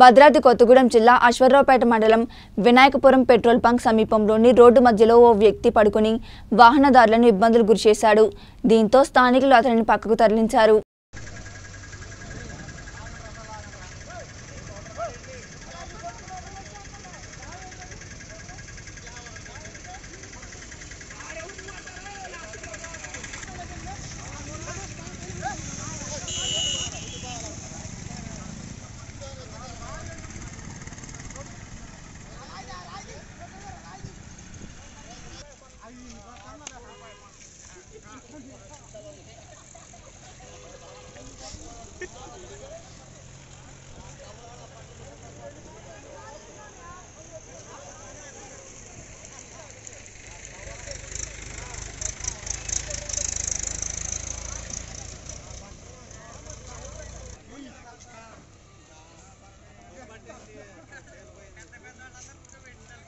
భద్రాద్రి కొత్తగూడెం జిల్లా అశ్వరావుపేట మండలం Vinayakapuram petrol bunk సమీపంలోని రోడ్డు మధ్యలో ఓ వ్యక్తి పడుకుని వాహనదారులను ఇబ్బందులు గురిచేశాడు. దీంతో స్థానికులు అతనిని పక్కకు తరలించారు.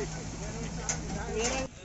Well we.